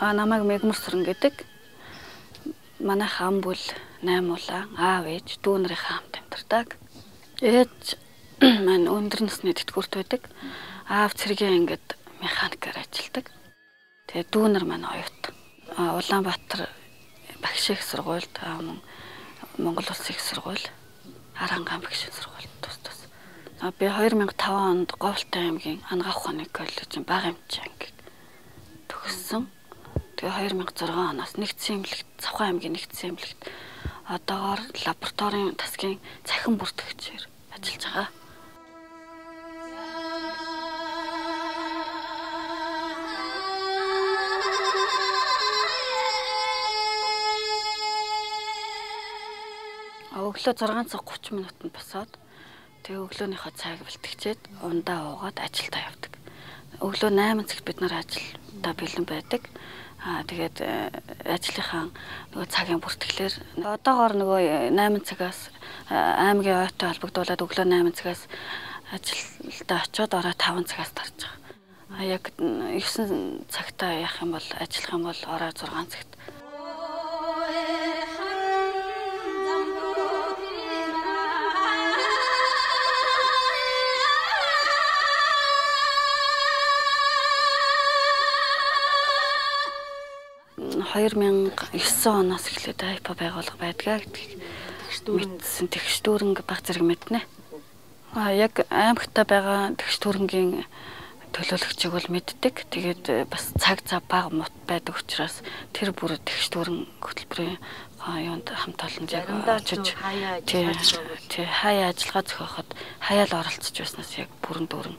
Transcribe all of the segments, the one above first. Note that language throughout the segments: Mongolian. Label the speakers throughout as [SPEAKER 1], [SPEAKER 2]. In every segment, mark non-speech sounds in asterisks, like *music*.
[SPEAKER 1] А намайг мэгмэрсрэн гэдэг. Манай хам бүл 8 улаан аав ээж дүү нарын хамт амьдардаг. Ээж *clears throat* маань өндөр насны тэтгэврт байдаг. Аав цэргийн ангид механикаар ажилладаг. Тэгээ дүү нар маань оюут. Улаанбаатар багш их сургуульд мөн Монгол улсын их сургууль Арангаан багш сургууль тус тус. Би 2005 онд Говьтай аймгийн Ангаах ухааны коллежийн бага эмчийн ангийг төгссөн. Тэгээ 2006 оноос нэгдсэн эмнэлэгт Цавхан аймгийн нэгдсэн эмнэлэгт одоогоор лабораторийн тасгийн цахим бүртгэгчээр ажиллаж байгаа. Өглөө 6 цаг 30 минутанд босоод тэгээ өглөөнийхөө цайг бэлтгэжээд ундаа уугаад ажилдаа явдаг. Өглөө 8 цагт бид нар ажилдаа бэлэн байдаг. Аа тэгээд э, ажлынхаа нөгөө цагийн бүртгэлээр одоогоор нөгөө 8 цагаас э, аймгийн ойтой холбогдуулаад өглөө 8 цагаас ажилдаа очиод ороо 5 цагаас тарж байгаа. А яг 9 цагтаа явах юм бол ажиллах юм бол ороо 6 цагт 2009 оноос эхлээд айпа байгуулга байдгаа гэдгийг мэдсэн тэгш дүүрэн баг зэрэг мэднэ. А яг аймагта байгаа тэгш дүүрэнгийн төлөөлөгчийг бол мэддэг. Тэгээд э, бас цаг цав баг мут байдаг учраас тэр бүр тэгш дүүрэн хөтөлбөрийн юунд хамт олонд яг очиж тий хаяа ажиллагаа зохиоход хаяал оролцож байснаас яг бүрэн дүүрэн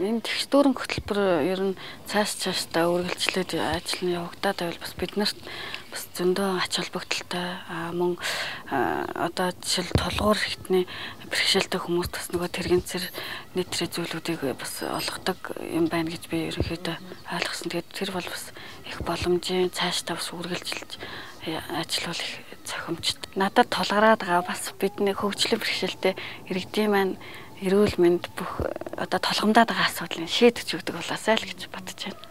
[SPEAKER 1] энэ технологийн хөтөлбөр ер нь цааш цаашдаа үргэлжлээд ажил нь явагдаад байвал бас биднэрт бас зөндөө ач холбогдолтой мөн одоо жишээл толгуур хитний бэрхшээлтэй хүмүүс бас нөгөө тэрэгэнцэр нийтрээ зүйлүүдийг бас олгодог юм байна гэж би ерөнхийдөө ойлгосон. Тэгээд тэр бол бас их боломжийн цаашдаа бас үргэлжилж ажиллавал их цохимжтой. Надад тулгараад байгаа бас бидний хөгжлийн бэрхшээлтэй иргэдийн маань эрүүл мэнд бүх одоо толгомдоод байгаа асуудлыг шийдэж өгдөг болоосай л гэж бодож байна.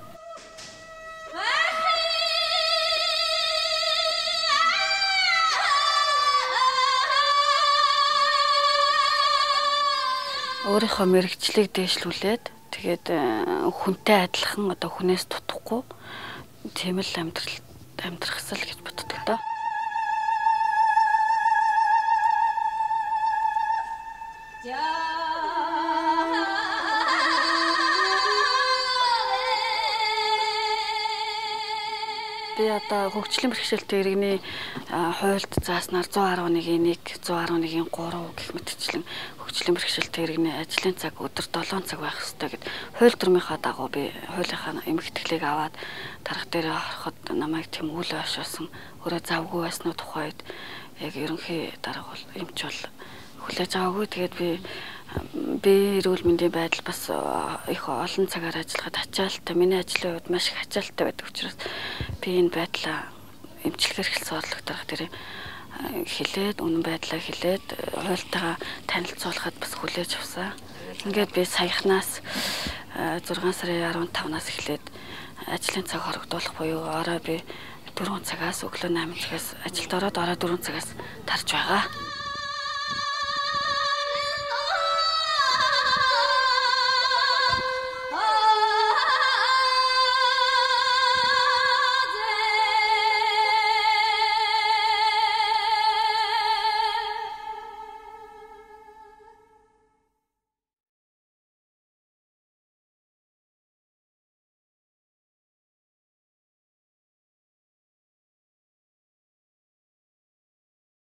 [SPEAKER 1] өөрийнхөө мэрэгчлийг дээшлүүлээд тэгээд э, хүнтэй адилхан одоо хүнээс дутахгүй тийм л амьдрал амьдрахсал гэж боддог доо. За би одоо хөгжлийн бэрхшээлтэй иргэний хуульд зааснаар 111-ийн 1, 111-ийн 3 гэх мэтчлэн хөгжлийн бэрхшээлтэй иргэний ажлын цаг өдөр 7 цаг байх ёстой гэд хууль дүрмийнхаа дагуу би хуулийнхаа эмгэтгэлийг аваад дарга дээр ороход намайг тийм үл ойшоосон өөрөө завгүй байсны тухайд яг ерөнхий дарга бол эмч бол хүлээж аваагүй. Тэгээд би би эрүүл мэндийн байдал бас их олон цагаар ажиллахад ачаалттай миний ажлын хувьд маш их ачаалттай байдаг учраас би энэ байдлаа эмчилгээ хэрэгэлсэн орлого дарах дээр хилээд үнэн байдлаа хилээд хуйлтайгаа танилцуулахад бас хүлээж авсан. Ингээд би саяхнаас 6 сарын 15-наас эхлээд ажлын цаг хорогдуулах буюу орой би 4 цагаас өглөө 8 цагаас ажилд ороод орой 4 цагаас тарж байгаа.